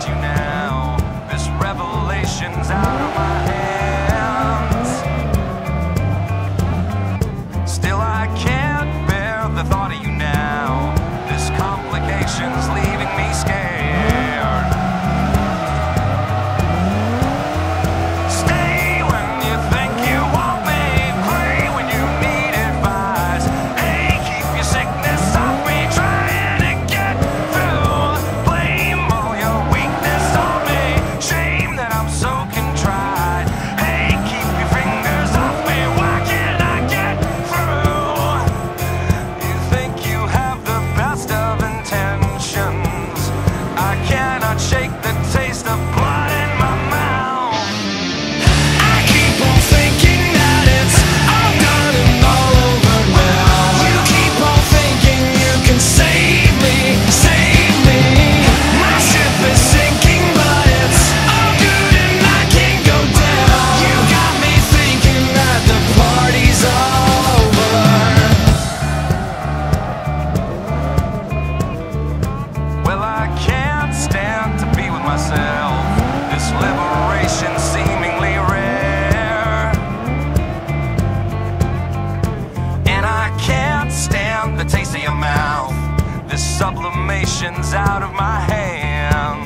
at you now. This revelation's out of my hands. Still, I can't bear the thought of you now. This complication's sublimations out of my hands.